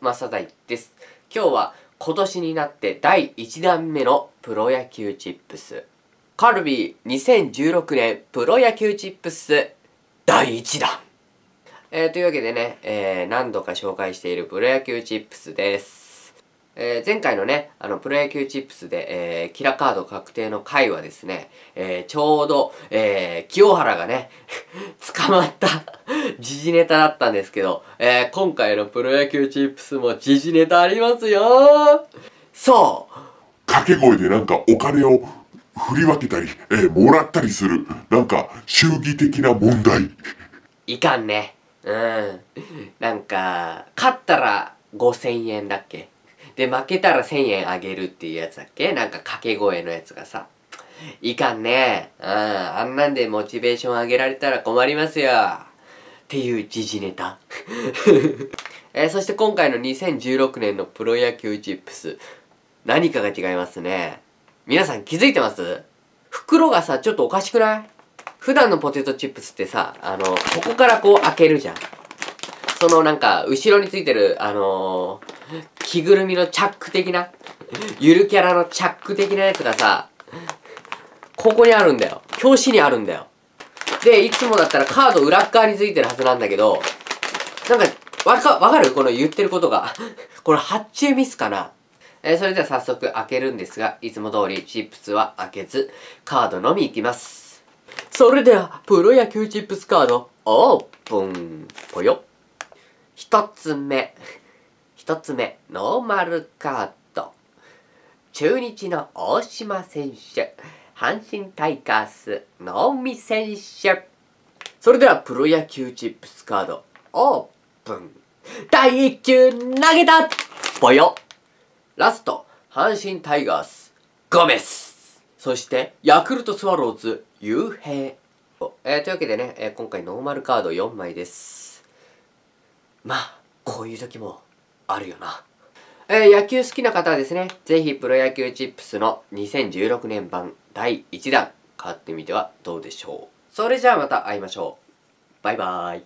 正大です。今日は今年になって第1弾目のプロ野球チップス。カルビー2016年プロ野球チップス第1弾。えー、というわけでね、えー、何度か紹介しているプロ野球チップスです。えー、前回のね、あの、プロ野球チップスで、えー、キラカード確定の回はですね、えー、ちょうど、えー、清原がね、捕まった時事ネタだったんですけど、えー、今回のプロ野球チップスも時事ネタありますよそう掛け声でなんかお金を振り分けたり、えー、もらったりする、なんか、祝儀的な問題。いかんね。うん。なんか、勝ったら5000円だっけ？で、負けたら1000円あげるっていうやつだっけ？なんか掛け声のやつがさ。いかんね。うん。あんなんでモチベーション上げられたら困りますよ。っていう時事ネタ。えー、そして今回の2016年のプロ野球チップス。何かが違いますね。皆さん気づいてます？袋がさ、ちょっとおかしくない？普段のポテトチップスってさ、あの、ここからこう開けるじゃん。そのなんか、後ろについてる、あのー、着ぐるみのチャック的な、ゆるキャラのチャック的なやつがさ、ここにあるんだよ。表紙にあるんだよ。で、いつもだったらカード裏側についてるはずなんだけど、なんか、わか、わかる？この言ってることが。これ発注ミスかな？えー、それでは早速開けるんですが、いつも通りチップスは開けず、カードのみいきます。それでは、プロ野球チップスカード、オープンぽよ。一つ目。一つ目、ノーマルカード。中日の大島選手、阪神タイガース、能見選手。それではプロ野球チップスカード、オープン。第1球投げたぽよラスト、阪神タイガース、ゴメス。そして、ヤクルトスワローズ、雄平。えー、というわけでね、えー、今回ノーマルカード4枚です。まあ、こういう時もあるよな。えー、野球好きな方はですね、ぜひプロ野球チップスの2016年版第1弾買ってみてはどうでしょう。それじゃあまた会いましょう。バイバーイ。